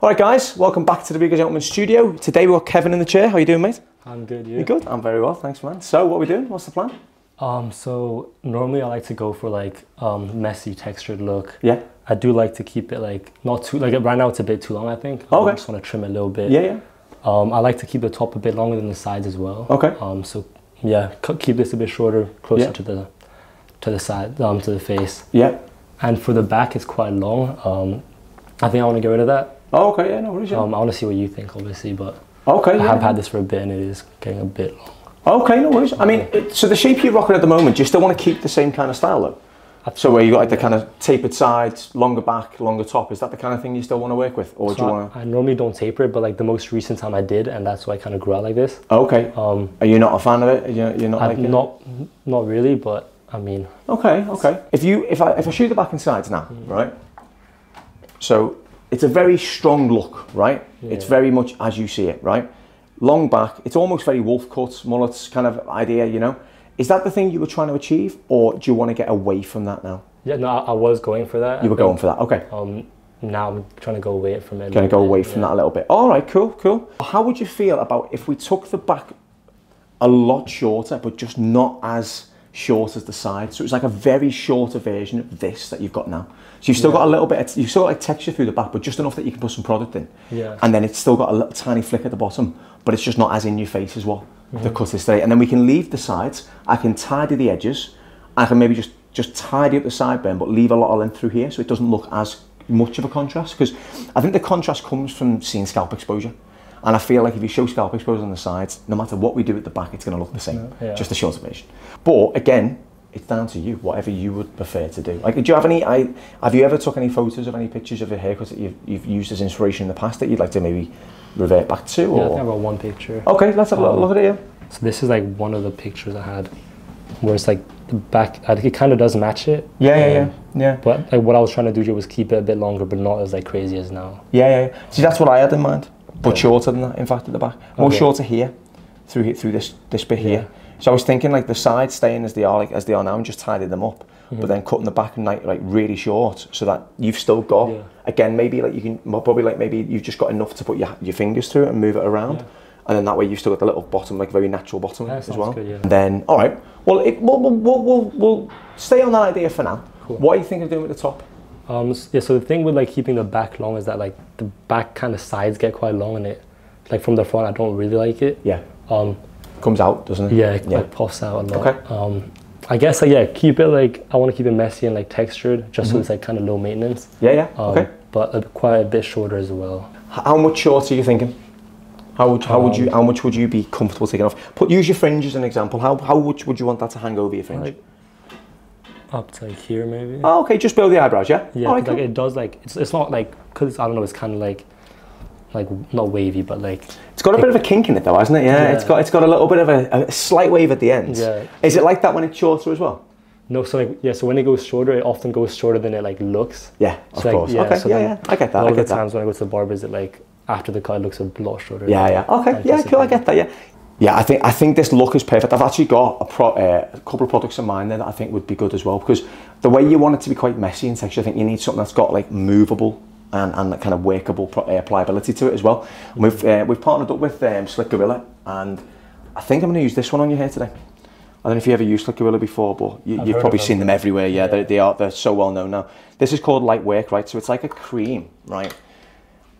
All right, guys, welcome back to the Regal Gentleman studio. Today we've got Kevin in the chair. How are you doing, mate? I'm good, You you? good? I'm very well, thanks, man. So, what are we doing? What's the plan? Um, so normally I like to go for like um messy textured look. Yeah. I do like to keep it like not too like right now it's a bit too long I think. Okay. I just want to trim it a little bit. Yeah, yeah. Um, I like to keep the top a bit longer than the sides as well. Okay. Um, so yeah, keep this a bit shorter, closer Yeah. to the to the side, um, to the face. Yeah. And for the back, it's quite long. Um, I think I want to get rid of that. Oh, okay, yeah, no worries. Yeah. Um, I want to see what you think, obviously, but okay, I yeah. have had this for a bit and it is getting a bit long. Okay, no worries. I mean, it, so the shape you're rocking at the moment, do you still want to keep the same kind of style, though? So where you got like the kind of tapered sides, longer back, longer top, is that the kind of thing you still want to work with? Or do you want to... I normally don't taper it, but like the most recent time I did, and that's why I kind of grew out like this. Okay. Um, Are you not a fan of it? You're, you're not like I'm it? not not really, but I mean, Okay, okay. If you if I if I shoot the back and sides now, Mm. right? So it's a very strong look, right? It's very much as you see it, right? Long back. It's almost very wolf cut, mullets kind of idea, you know. Is that the thing you were trying to achieve, or do you want to get away from that now? yeah, no, I, I was going for that. You were going for that, okay. Um, now I'm trying to go away from it. Going to go away from yeah. that a little bit. All right, cool, cool. How would you feel about if we took the back a lot shorter, but just not as short as the side? So it was like a very shorter version of this that you've got now. So you've still got a little bit, of, you've still got like texture through the back, but just enough that you can put some product in. Yeah. And then it's still got a little tiny flick at the bottom, but it's just not as in your face as well. Mm-hmm. The cut is straight. And then we can leave the sides. I can tidy the edges. I can maybe just, just tidy up the side sideburn, but leave a lot of length through here so it doesn't look as much of a contrast. Because I think the contrast comes from seeing scalp exposure. And I feel like if you show scalp exposure on the sides, no matter what we do at the back, it's going to look the same, Yeah. just a shorter version. But again, it's down to you, whatever you would prefer to do. Like, do you have any? I have you ever took any photos of any pictures of your haircuts that you've, you've used as inspiration in the past that you'd like to maybe revert back to? Yeah, I think Or? I've got one picture. Okay, let's have a Um, look at it. Yeah. So this is like one of the pictures I had, where it's like the back. I think it kind of does match it. Yeah, yeah, yeah, Um, yeah, But like what I was trying to do here was keep it a bit longer, but not as like crazy as now. yeah, yeah. yeah. See, that's what I had in mind, but Okay. shorter than that. In fact, at the back, more Okay. shorter here, through through this this bit here. So I was thinking like the sides staying as they are, like as they are now, and just tidying them up, but mm-hmm. then cutting the back and like, like really short, so that you've still got Yeah. again maybe like you can probably like maybe you've just got enough to put your your fingers through it and move it around. Yeah. And then that way you've still got the little bottom, like very natural bottom as well. good, yeah. And then, all right, well, it, we'll, we'll, we'll, we'll, we'll stay on that idea for now. Cool. What are you thinking of doing with the top? Um, yeah. So the thing with like keeping the back long is that like the back kind of sides get quite long, and it like from the front I don't really like it. Yeah, Um, comes out, doesn't it? yeah, it Yeah. like puffs out a lot. Okay. Um, I guess like yeah, keep it like I want to keep it messy and like textured, just so it's like kind of low maintenance. Yeah, yeah. Um, okay. But a, quite a bit shorter as well. How much shorter are you thinking? How would, how would you how much would you be comfortable taking off? Put use your fringe as an example. How how would, would you want that to hang over your fringe? Like up to like here maybe. oh, okay, just below the eyebrows, yeah. Yeah, oh, right, 'cause, like it does like it's, it's not like because I don't know it's kind of like like not wavy but like it's got a bit of a kink in it though, hasn't it? Yeah, Yeah. it's got it's got a little bit of a, a slight wave at the end. Yeah. Is it like that when it's shorter as well? no so like yeah so when it goes shorter it often goes shorter than it like looks. Yeah, of So, like, course. yeah, okay, so yeah, yeah. I get that. A lot of the times when I go to the barbers it like after the cut it looks a lot shorter. Yeah, yeah. Okay, yeah, cool. I get that. Yeah, yeah. I think I think this look is perfect. I've actually got a, pro, uh, a couple of products in mind there that I think would be good as well because the way you want it to be quite messy and texture, I think you need something that's got like movable and and that kind of workable pro, uh, pliability to it as well. And we've uh, we've partnered up with um, Slick Gorilla, and I think I'm going to use this one on your hair today. I don't know if you ever used Slick Gorilla before, but you, you've probably seen them. them everywhere. Yeah, Yeah. They, they are they're so well known now. This is called Light Work, right? So it's like a cream, right?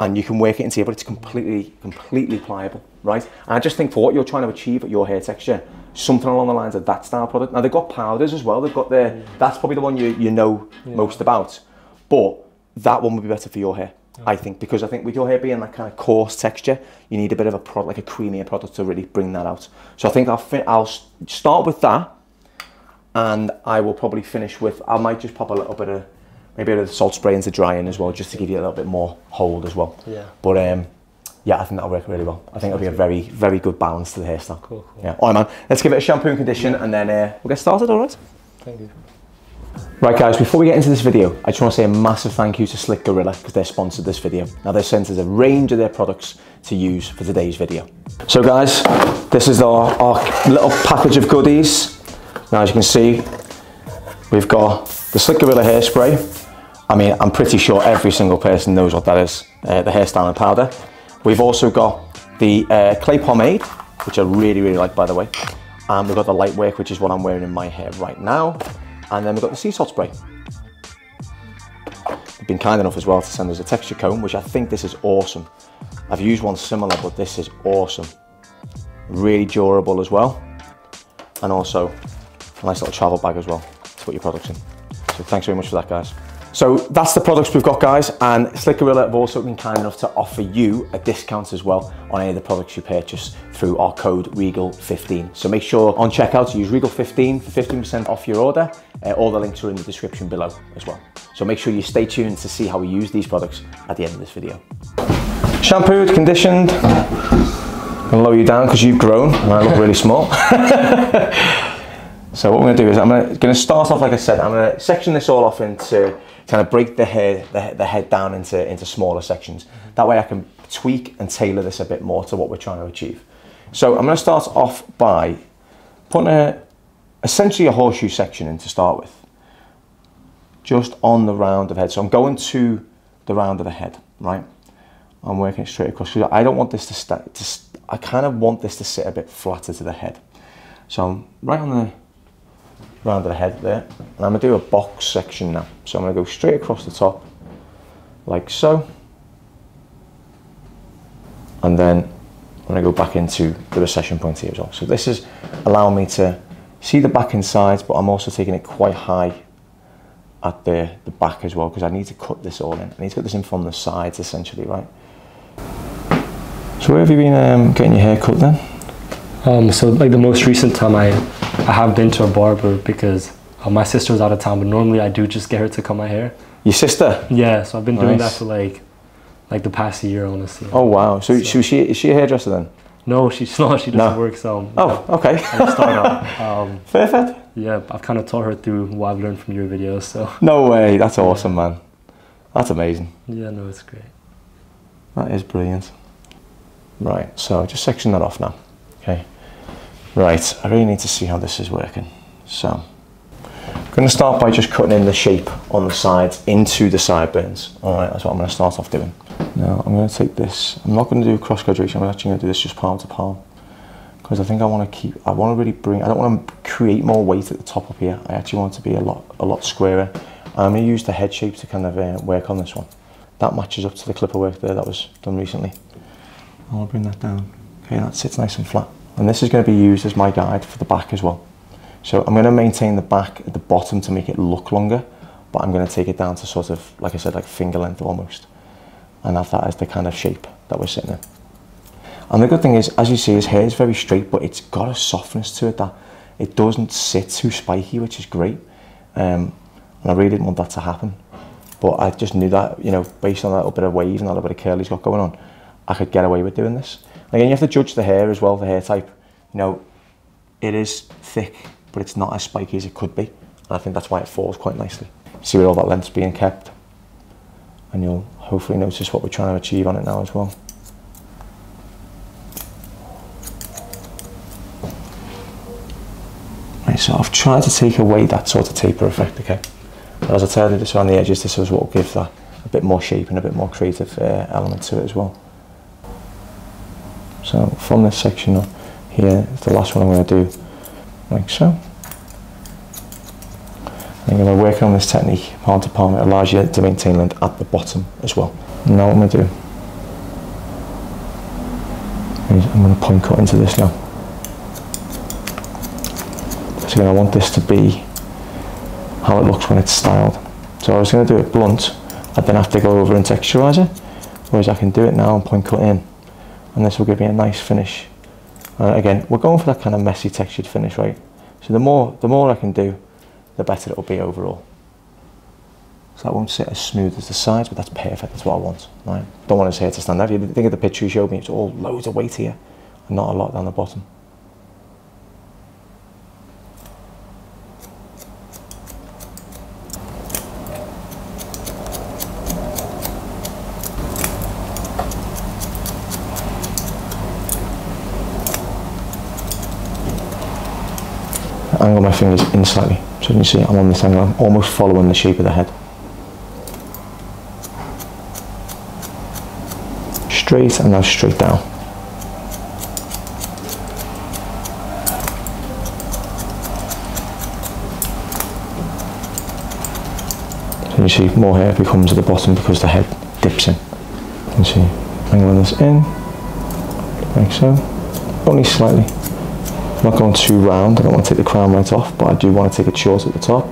and you can work it into here, but it's completely, completely pliable, right? And I just think for what you're trying to achieve at your hair texture, something along the lines of that style product. Now they've got powders as well. They've got the that's probably the one you you know most about, but that one would be better for your hair. I think because I think with your hair being that kind of coarse texture, you need a bit of a product like a creamier product to really bring that out. So I think I'll I'll start with that, and I will probably finish with I might just pop a little bit of maybe a bit of salt spray into drying as well, just to give you a little bit more hold as well. Yeah. But um, yeah, I think that'll work really well. I think it'll be a very, very good balance to the hairstyle. Cool, cool. Yeah. All right, man. Let's give it a shampoo and condition, and then uh, we'll get started. All right. Thank you. Right, guys. Before we get into this video, I just want to say a massive thank you to Slick Gorilla because they sponsored this video. Now they've sent us a range of their products to use for today's video. So, guys, this is our, our little package of goodies. Now, as you can see, we've got the Slick Gorilla hairspray. I mean, I'm pretty sure every single person knows what that is, uh, the hairstyling powder. We've also got the uh, clay pomade, which I really, really like, by the way. And we've got the light work, which is what I'm wearing in my hair right now. And then we've got the sea salt spray. They've been kind enough as well to send us a texture comb, which I think this is awesome. I've used one similar, but this is awesome. Really durable as well. And also a nice little travel bag as well to put your products in. So thanks very much for that, guys. So that's the products we've got guys and Slick Gorilla have also been kind enough to offer you a discount as well on any of the products you purchase through our code REGAL15. So make sure on checkout to use REGAL15 for 15% off your order. Uh, all the links are in the description below as well. So make sure you stay tuned to see how we use these products at the end of this video. Shampooed, conditioned, I'll lower you down because you've grown and I look really small. so what I'm going to do is I'm going to start off like I said, I'm going to section this all off into kind of break the hair, the, the head down into, into smaller sections. Mm-hmm. That way I can tweak and tailor this a bit more to what we're trying to achieve. So I'm going to start off by putting a, essentially a horseshoe section in to start with. Just on the round of the head. So I'm going to the round of the head, right? I'm working it straight across. I don't want this to, st to I kind of want this to sit a bit flatter to the head. So I'm right on the round the head there. And I'm gonna do a box section now. So I'm gonna go straight across the top, like so. And then I'm gonna go back into the recession point here as well. So this is allowing me to see the back and sides, but I'm also taking it quite high at the, the back as well, because I need to cut this all in. I need to cut this in from the sides essentially, right? So where have you been um, getting your hair cut then? Um, so like the most recent time I, I have been to a barber because uh, my sister was out of town, but normally I do just get her to cut my hair. Your sister? Yeah, so I've been doing that for like, like the past year, honestly. Oh wow! So, so, she is she a hairdresser then? No, she's not. She doesn't no. work. So oh, okay. start um, Perfect. Yeah, I've kind of taught her through what I've learned from your videos. So no way. That's awesome, yeah. man. That's amazing. Yeah, no, it's great. That is brilliant. Right, so just section that off now. Okay. Right, I really need to see how this is working. So, I'm going to start by just cutting in the shape on the sides into the sideburns. Alright, that's what I'm going to start off doing. Now, I'm going to take this, I'm not going to do cross graduation, I'm actually going to do this just palm to palm. Because I think I want to keep, I want to really bring, I don't want to create more weight at the top up here. I actually want to be a lot, a lot squarer. I'm going to use the head shape to kind of uh, work on this one. That matches up to the clipper work there that was done recently. I'll bring that down. Okay, that sits nice and flat. And this is going to be used as my guide for the back as well. So I'm going to maintain the back at the bottom to make it look longer, but I'm going to take it down to sort of, like I said, like finger length almost. And have that as the kind of shape that we're sitting in. And the good thing is, as you see, his hair is very straight, but it's got a softness to it that it doesn't sit too spiky, which is great. Um, and I really didn't want that to happen. But I just knew that, you know, based on that little bit of wave and that little bit of curl he's got going on, I could get away with doing this. Again, you have to judge the hair as well, the hair type. You know, it is thick, but it's not as spiky as it could be. And I think that's why it falls quite nicely. See where all that length's being kept. And you'll hopefully notice what we're trying to achieve on it now as well. Right, so I've tried to take away that sort of taper effect, okay? But as I tell you, this around the edges, this is what will give that a bit more shape and a bit more creative uh, element to it as well. So from this section here, the last one I'm going to do like so. I'm going to work on this technique palm to palm. It allows you to maintain length at the bottom as well. Now what I'm going to do is I'm going to point cut into this now. So again, I want this to be how it looks when it's styled. So I was going to do it blunt, I'd then have to go over and texturize it, whereas I can do it now and point cut in and this will give me a nice finish. Uh, again, we're going for that kind of messy textured finish, right? So the more, the more I can do, the better it will be overall. So that won't sit as smooth as the sides, but that's perfect, that's what I want, right? Don't want his hair to stand out. If you think of the picture you showed me, it's all loads of weight here, and not a lot down the bottom. fingers in slightly. So you can see I'm on the angle. I'm almost following the shape of the head. Straight and now straight down. So you see more hair becomes at the bottom because the head dips in. You can see, angle this in, like so, only slightly. I'm not going too round, I don't want to take the crown right off, but I do want to take a short at the top.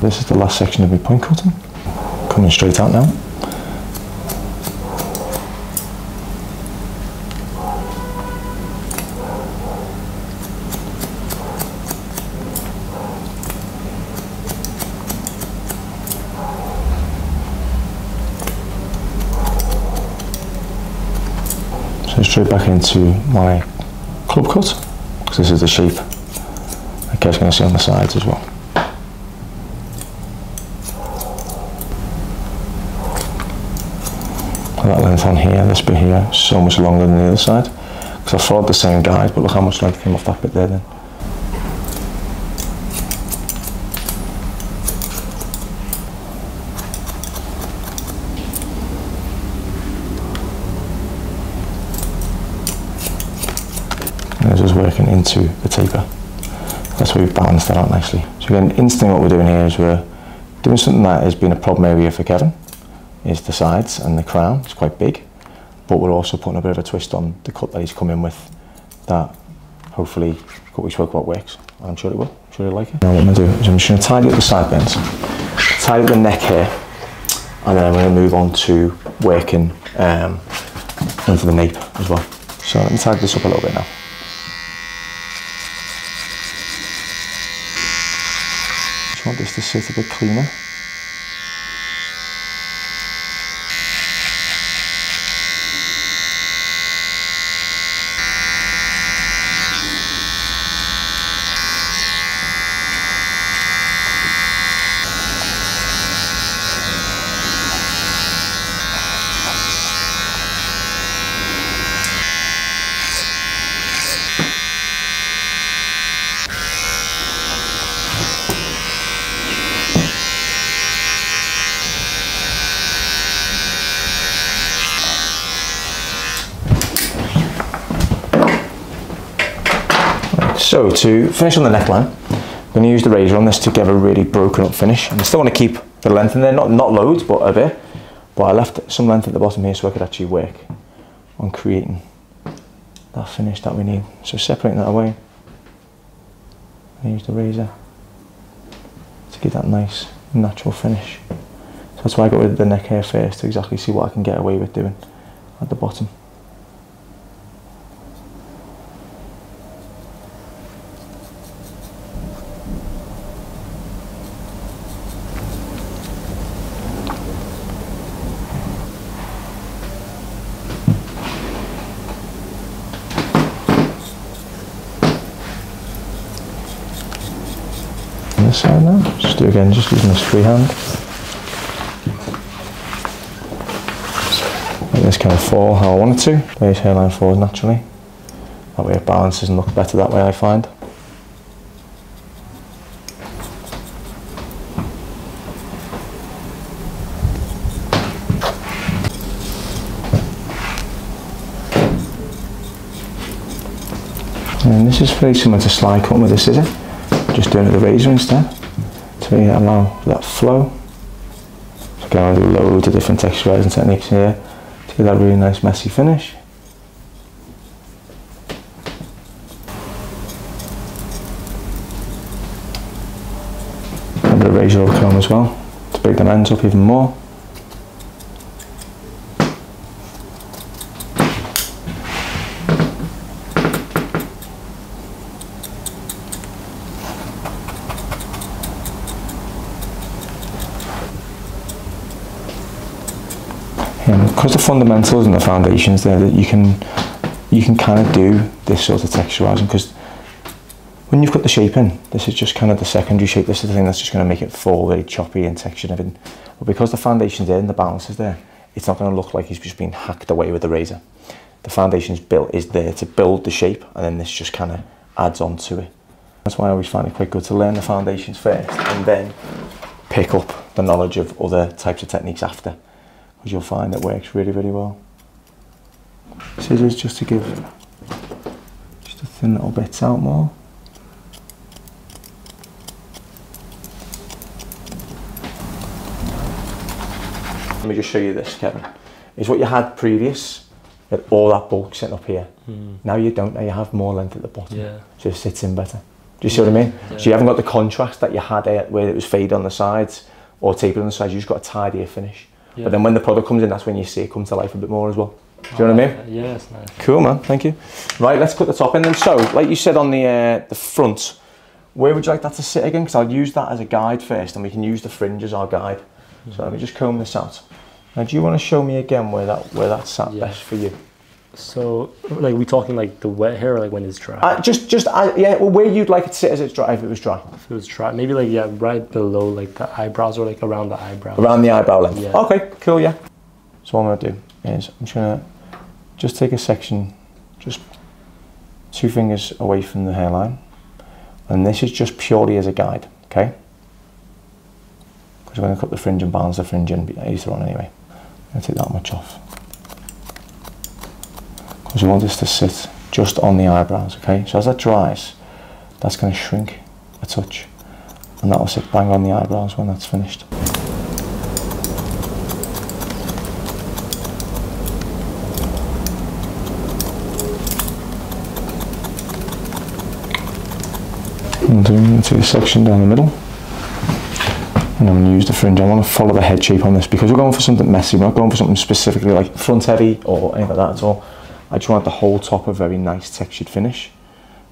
This is the last section of my point cutting. Coming straight out now. So straight back into my club cut, because this is the shape that Kev's going to see on the sides as well. that on here, this bit here, so much longer than the other side. Because I followed the same guide, but look how much length came off that bit there then. And this is working into the taper. That's where we've balanced that out nicely. So again, instantly what we're doing here is we're doing something that has been a problem area for Kevin is the sides and the crown. It's quite big, but we're also putting a bit of a twist on the cut that he's come in with that hopefully what we spoke about works. I'm sure it will. I'm sure he'll like it. Now what I'm going to do is I'm just going to tidy up the sideburns, tidy up the neck here, and then I'm going to move on to working um, into the nape as well. So let me tidy this up a little bit now. Just want this to sit a bit cleaner. So to finish on the neckline, I'm going to use the razor on this to give a really broken up finish. And I still want to keep the length in there, not, not loads, but a bit. But I left some length at the bottom here so I could actually work on creating that finish that we need. So separating that away, I use the razor to give that nice natural finish. So that's why I got rid of the neck hair first to exactly see what I can get away with doing at the bottom. this side now. Just do again, just using this free hand. Let this kind of fall how I want it to. His hairline forward naturally. That way it balances and looks better that way I find. And this is very similar to slide cutting with a scissor just doing it with a razor instead to allow that flow. So going with loads of different texturizing techniques here to get that really nice messy finish. A bit of razor comb as well to bring the ends up even more. because the fundamentals and the foundations there that you can you can kind of do this sort of texturizing because when you've got the shape in, this is just kind of the secondary shape. This is the thing that's just going to make it fall very choppy and textured everything. But because the foundation's there and the balance is there, it's not going to look like he's just been hacked away with the razor. The foundation's built is there to build the shape, and then this just kind of adds on to it. That's why I always find it quite good to learn the foundations first and then pick up the knowledge of other types of techniques after, because you'll find it works really, really well. Scissors just to give just a thin little bits out more. Let me just show you this, Kevin. Is what you had previous, with all that bulk sitting up here. Hmm. Now you don't, now you have more length at the bottom. Yeah. So it sits in better. Do you see what I mean? So you haven't got the contrast that you had where it was faded on the sides or tapered on the sides, you just got a tidier finish. Yeah. But then when the product comes in, that's when you see it come to life a bit more as well. Do you know what I mean? Yeah, it's nice. Cool, man. Thank you. Right, let's cut the top in then. So, like you said on the uh, the front, where would you like that to sit again? Because I'll use that as a guide first, and we can use the fringe as our guide. So let me just comb this out. Now, do you want to show me again where that where that sat Yeah. best for you? So, like, we talking like the wet hair or like when it's dry? Uh, just, just uh, yeah. Well, where you'd like it to sit as it's dry, if it was dry, if it was dry, maybe like, yeah, right below like the eyebrows or like around the eyebrow. around the eyebrow length. Yeah. Okay, cool. Yeah. So what I'm gonna do is I'm just gonna just take a section, just two fingers away from the hairline, and this is just purely as a guide. Okay. Because we're gonna cut the fringe and balance the fringe in later on anyway. I'm gonna take that much off. Because we want this to sit just on the eyebrows. Okay. So as that dries, that's gonna shrink a touch, and that'll sit bang on the eyebrows when that's finished. I'm doing into a section down the middle. And I'm going to use the fringe. I want to follow the head shape on this because we're going for something messy. We're not going for something specifically like front heavy or anything like that at all. I just want the whole top a very nice textured finish.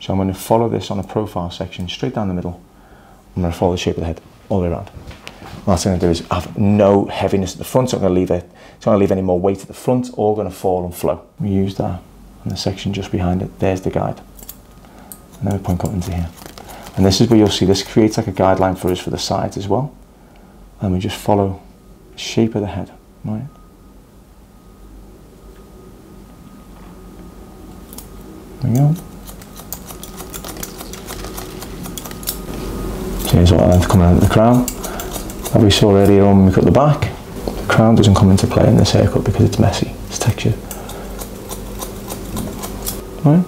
So I'm going to follow this on a profile section straight down the middle. I'm going to follow the shape of the head all the way around. What that's going to do is have no heaviness at the front. So I'm going to leave it. It's not going to leave any more weight at the front. All going to fall and flow. We use that and the section just behind it. There's the guide. And then we point cut into here. And this is where you'll see this creates like a guideline for us for the sides as well. And we just follow the shape of the head, right? There we go. So here's what I length coming out of the crown. That we saw earlier on when we cut the back. The crown doesn't come into play in this haircut because it's messy, it's textured. Right?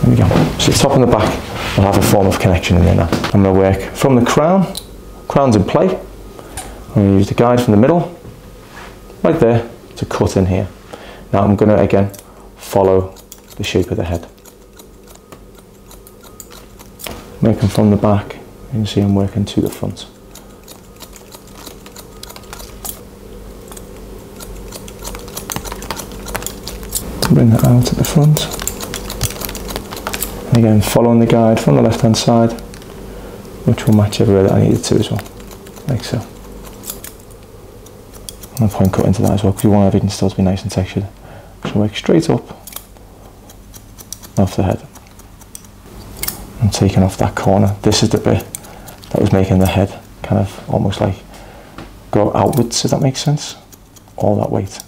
There we go. So the top and the back will have a form of connection in there now. I'm going to work from the crown, crown's in play. I'm going to use the guide from the middle, right there, to cut in here. Now I'm going to again follow the shape of the head. Making from the back, you can see I'm working to the front. Bring that out at the front. And again, following the guide from the left hand side, which will match everywhere that I need it to as well, like so. Going to point cut into that as well because you want everything still to be nice and textured. Work straight up off the head. I'm taking off that corner. This is the bit that was making the head kind of almost like go outwards, if that makes sense. All that weight.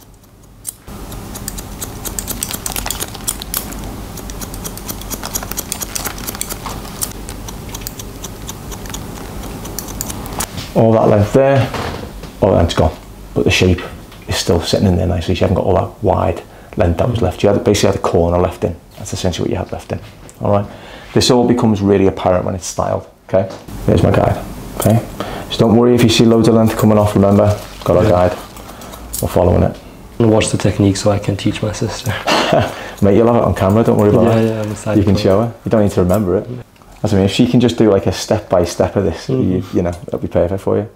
all that length there, all that length's gone. But the shape is still sitting in there nicely. You haven't got all that wide length that was left. You had basically had a corner left in. That's essentially what you had left in. All right. This all becomes really apparent when it's styled. Okay. There's my guide. Okay. So don't worry if you see loads of length coming off. Remember, got our guide. We're following it. I'm watch the technique so I can teach my sister. Mate, you'll have it on camera. Don't worry about yeah, that. yeah, excited. You can show her. You don't need to remember it. I mean. If she can just do like a step by step of this, mm-hmm. you, you know, that'll be perfect for you.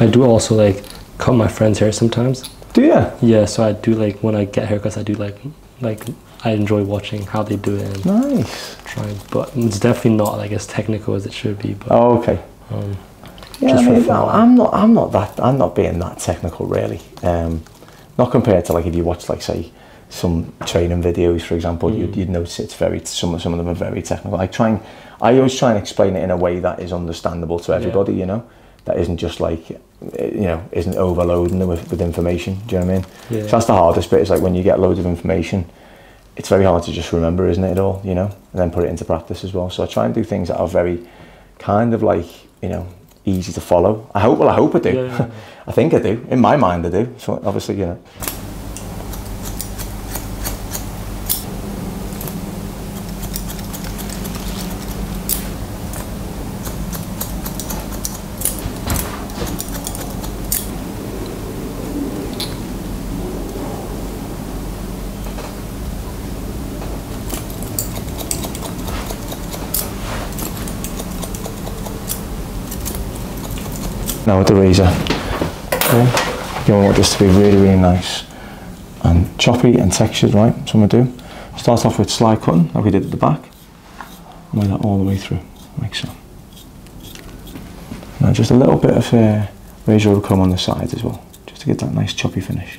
I do also like cut my friend's hair sometimes. Do you? Yeah, so I do like when I get haircuts, I do like like I enjoy watching how they do it and Nice. trying. But it's definitely not like as technical as it should be. But Oh, okay. um, Yeah, Just I for mean, fun. I'm not. I'm not that. I'm not being that technical, really. Um, not compared to like if you watch like say some training videos, for example, you'd, you'd notice it's very. Some some of them are very technical. I try and I always try and explain it in a way that is understandable to everybody. You know, that isn't just like you know isn't overloading them with, with information. Do you know what I mean? Yeah. So that's the hardest bit. Is like when you get loads of information. It's very hard to just remember, isn't it, at all, you know, and then put it into practice as well. So I try and do things that are very kind of like, you know, easy to follow. I hope, well, I hope I do. Yeah, yeah. I think I do. In my mind, I do. So obviously, you know. Now with the razor. Okay. You want this to be really, really nice and choppy and textured, right? So I'm gonna do. Start off with slide cutting, like we did at the back. And lay that all the way through, like so. Now just a little bit of uh, razor comb on the sides as well, just to get that nice choppy finish,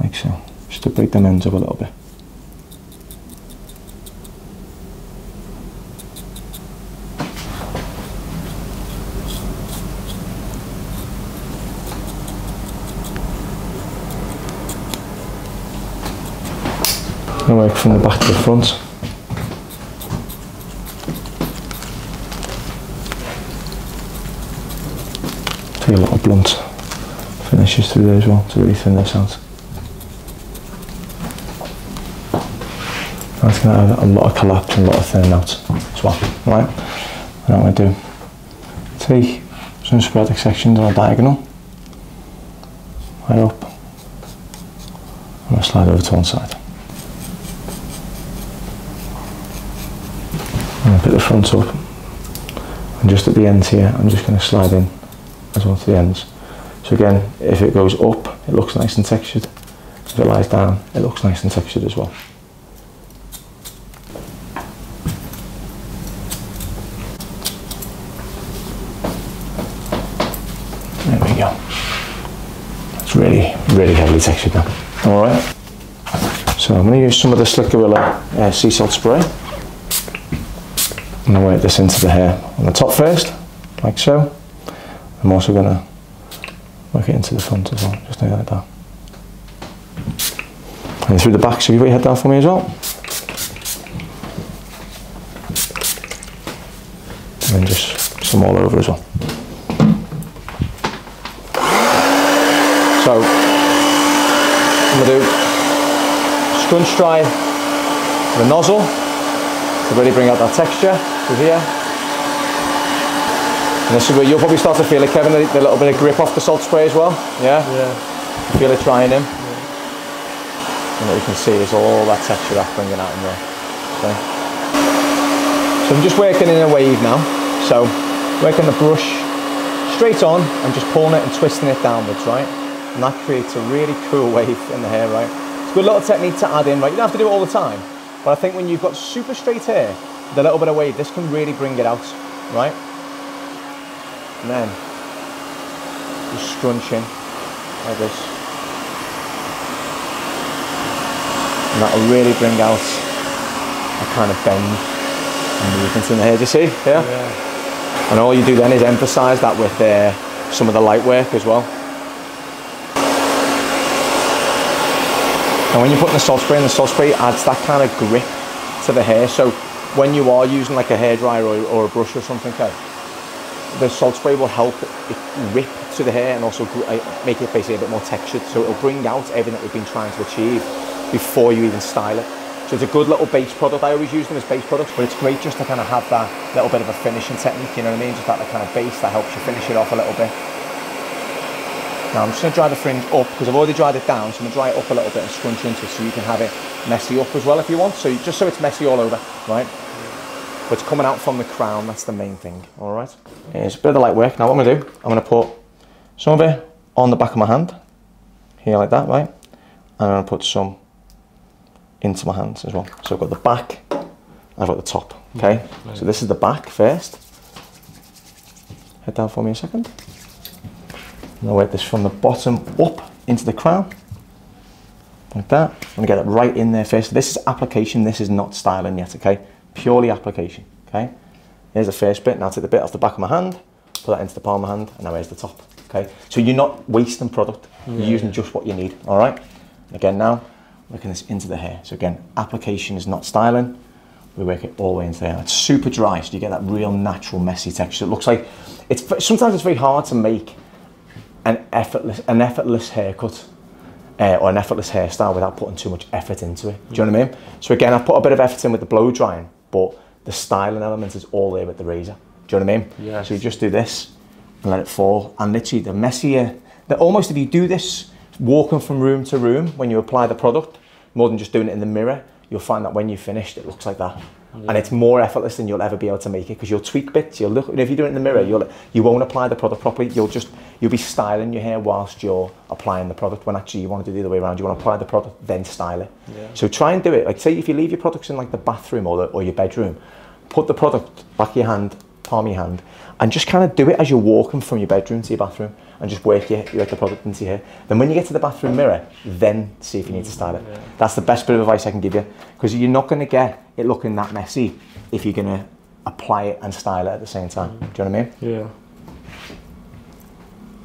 like so. Just to break them ends up a little bit. Gonna work from the back to the front. Take a lot of blunt finishes through there as well to really thin this out. That's gonna have a lot of collapse and a lot of thinning out as well, right? And I'm gonna do take some sporadic sections on a diagonal, right up, I'm gonna slide over to one side. Put the front up. And just at the ends here I'm just going to slide in as well to the ends. So again if it goes up it looks nice and textured. If it lies down it looks nice and textured as well. There we go. It's really really heavily textured now. Alright so I'm going to use some of the Slick uh, sea salt spray I'm going to work this into the hair on the top first, like so. I'm also going to work it into the front as well, just like that. And through the back, so you put your head down for me as well. And then just some all over as well. So, I'm going to do scrunch dry the nozzle to really bring out that texture through here. And this is where you'll probably start to feel it, Kevin, the, the little bit of grip off the salt spray as well. Yeah? yeah, Feel it drying in. And what you can see is all that texture that's bringing out in there. Okay. So I'm just working in a wave now. So working the brush straight on and just pulling it and twisting it downwards, right? And that creates a really cool wave in the hair, right? It's a good little technique to add in, right? You don't have to do it all the time. But I think when you've got super straight hair, a little bit of wave, this can really bring it out, right? And then just scrunching like this. And that'll really bring out a kind of bend and movement in the hair, do you see? Yeah? yeah. And all you do then is emphasise that with uh, some of the light work as well. And when you're putting the salt spray in, the salt spray adds that kind of grip to the hair. So when you are using like a hairdryer or, or a brush or something, okay, the salt spray will help it rip to the hair and also uh, make it basically a bit more textured. So it'll bring out everything that we've been trying to achieve before you even style it. So it's a good little base product. I always use them as base products, but it's great just to kind of have that little bit of a finishing technique, you know what I mean? Just that kind of base that helps you finish it off a little bit. Now I'm just going to dry the fringe up because I've already dried it down, so I'm going to dry it up a little bit and scrunch into it so you can have it messy up as well if you want. So you, just so it's messy all over, right? But it's coming out from the crown, that's the main thing, all right? It's a bit of the light work. Now what I'm going to do, I'm going to put some of it on the back of my hand, here like that, right? And I'm going to put some into my hands as well. So I've got the back, I've got the top. Okay, mm-hmm. so this is the back first. Head down for me a second. And I work this from the bottom up into the crown. Like that. I'm gonna get it right in there first. This is application, this is not styling yet, okay? Purely application, okay? Here's the first bit. Now take the bit off the back of my hand, put that into the palm of my hand, and now here's the top, okay? So you're not wasting product. You're using just what you need, all right? Again now, working this into the hair. So again, application is not styling. We work it all the way into the hair. It's super dry, so you get that real natural messy texture. It looks like, it's sometimes it's very hard to make an effortless, an effortless haircut uh, or an effortless hairstyle without putting too much effort into it. Do you know what I mean? So again, I put a bit of effort in with the blow drying, but the styling element is all there with the razor. Do you know what I mean? Yes. So you just do this and let it fall. And literally the messier, the, almost if you do this walking from room to room when you apply the product, more than just doing it in the mirror, you'll find that when you're finished, it looks like that. And it's more effortless than you'll ever be able to make it because you'll tweak bits. You'll look, and if you do it in the mirror, you'll you won't apply the product properly. You'll just you'll be styling your hair whilst you're applying the product. When actually you want to do the other way around. You want to apply the product then style it. Yeah. So try and do it. Like say if you leave your products in like the bathroom or the, or your bedroom, put the product back your hand, palm of your hand, and just kind of do it as you're walking from your bedroom to your bathroom and just work your, work the product into your hair. Then when you get to the bathroom mirror, then see if you need to style it. Yeah. That's the best bit of advice I can give you because you're not going to get it looking that messy if you're going to apply it and style it at the same time. Do you know what I mean? Yeah.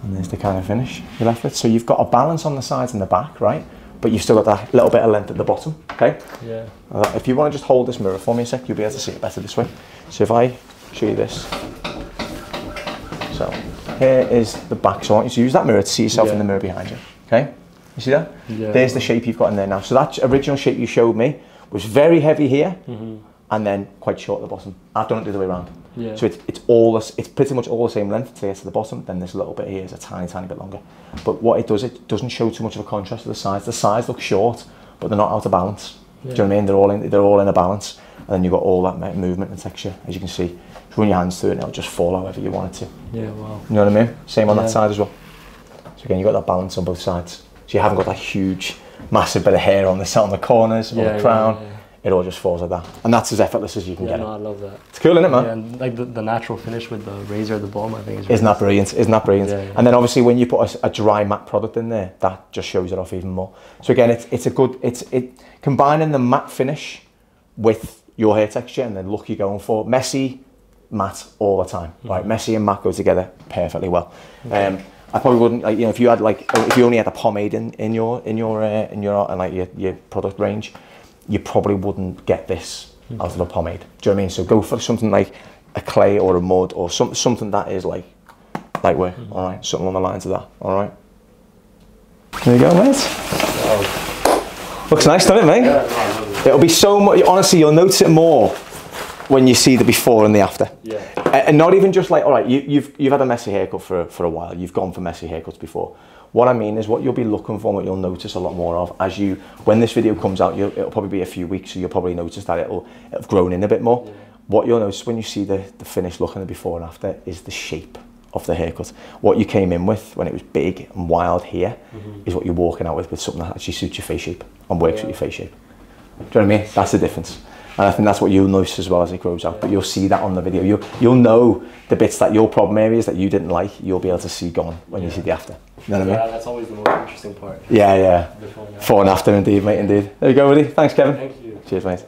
And there's the kind of finish you're left with. So you've got a balance on the sides and the back, right? But you've still got that little bit of length at the bottom, okay? Yeah. Uh, if you want to just hold this mirror for me a sec, you'll be able to see it better this way. So if I show you this. So here is the back. So I want you to use that mirror to see yourself in the mirror behind you, okay? You see that? Yeah. There's the shape you've got in there now. So that original shape you showed me was very heavy here mm-hmm. and then quite short at the bottom. I've done it the other way around. Yeah. So it's, it's all this, it's pretty much all the same length to get to the bottom. Then this little bit here is a tiny, tiny bit longer. But what it does, it doesn't show too much of a contrast to the sides. The sides look short, but they're not out of balance. Do you know what I mean? They're all in, they're all in a balance. And then you've got all that movement and texture, as you can see. Run your hands through it and it'll just fall however you want it to. Yeah. Wow. You know what I mean? Same on Yeah. that side as well. So again, you've got that balance on both sides. So you haven't got that huge, massive bit of hair on the on the corners or Yeah, the crown. yeah. It all just falls like that. And that's as effortless as you can Yeah. get No, it. I love that. It's cool, isn't it, man? Yeah, and like the, the natural finish with the razor the bomb, I think is. Isn't that brilliant? Isn't that brilliant? Yeah, yeah. And then obviously when you put a, a dry matte product in there, that just shows it off even more. So again, it's it's a good it's it combining the matte finish with your hair texture and the look you're going for. Messy, matte all the time, Mm-hmm. right? Messy and matte go together perfectly well. Um, I probably wouldn't like you know if you had like if you only had a pomade in, in your in your uh, in your and like your, your product range, you probably wouldn't get this Mm-hmm. out of a pomade. Do you know what I mean? So go for something like a clay or a mud or some, something that is like lightweight. Mm-hmm. All right, something along the lines of that. All right. There you go, mate. Looks nice, doesn't it, mate? It'll be so much. Honestly, you'll notice it more when you see the before and the after. Yeah. And not even just like, all right, you, you've you've had a messy haircut for for a while. You've gone for messy haircuts before. What I mean is, what you'll be looking for, what you'll notice a lot more of as you, when this video comes out, you'll, it'll probably be a few weeks, so you'll probably notice that it'll, it'll have grown in a bit more. What you'll notice when you see the, the finished look and the before and after is the shape of the haircut. What you came in with when it was big and wild here mm-hmm. is what you're walking out with with something that actually suits your face shape and works with your face shape. Do you know what I mean? That's the difference. And I think that's what you'll notice as well as it grows out. But you'll see that on the video. You'll, you'll know the bits that your problem areas that you didn't like, you'll be able to see gone when you see the after. You know what I mean? Yeah, that's always the most interesting part. Yeah, yeah. Before and after. Before and after, indeed, mate, indeed. There you go, buddy. Thanks, Kevin. Thank you. Cheers, mate.